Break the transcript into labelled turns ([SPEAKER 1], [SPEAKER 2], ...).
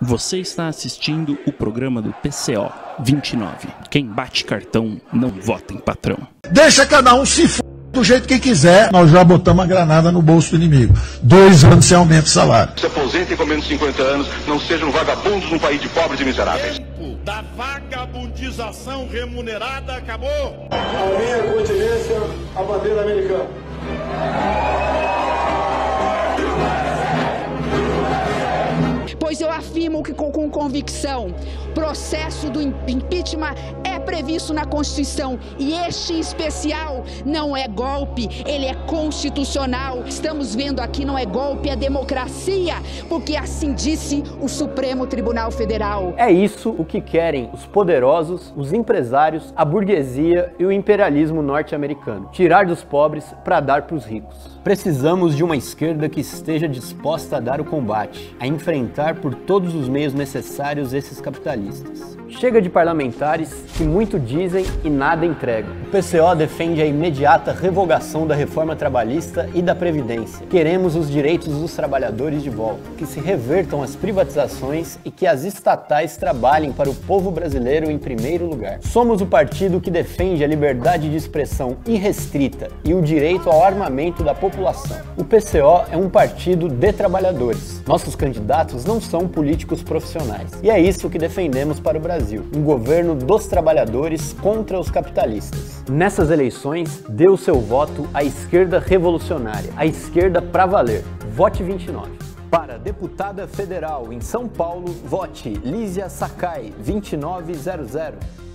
[SPEAKER 1] Você está assistindo o programa do PCO 29. Quem bate cartão não vota em patrão.
[SPEAKER 2] Deixa cada um se f... do jeito que quiser. Nós já botamos a granada no bolso do inimigo. Dois anos sem aumento de salário.
[SPEAKER 3] Se aposentem com menos de 50 anos, não sejam vagabundos num país de pobres e miseráveis.
[SPEAKER 4] tempo da vagabundização remunerada acabou.
[SPEAKER 5] A minha continência, a bandeira americana.
[SPEAKER 6] Que com, com convicção, processo do im- impeachment é previsto na Constituição e este em especial não é golpe, ele é constitucional. Estamos vendo aqui não é golpe, é democracia, porque assim disse o Supremo Tribunal Federal.
[SPEAKER 7] É isso o que querem os poderosos, os empresários, a burguesia e o imperialismo norte-americano: tirar dos pobres para dar para os ricos. Precisamos de uma esquerda que esteja disposta a dar o combate, a enfrentar por todos os meios necessários esses capitalistas. Chega de parlamentares que muito dizem e nada entregam. O PCO defende a imediata revogação da reforma trabalhista e da Previdência. Queremos os direitos dos trabalhadores de volta, que se revertam as privatizações e que as estatais trabalhem para o povo brasileiro em primeiro lugar. Somos o partido que defende a liberdade de expressão irrestrita e o direito ao armamento da população. O PCO é um partido de trabalhadores. Nossos candidatos não são políticos profissionais. E é isso que defendemos para o Brasil: um governo dos trabalhadores contra os capitalistas. Nessas eleições, dê o seu voto à esquerda revolucionária, à esquerda pra valer. Vote 29. Para deputada federal em São Paulo, vote Lísia Sakai 2900.
[SPEAKER 4] Partido, partido.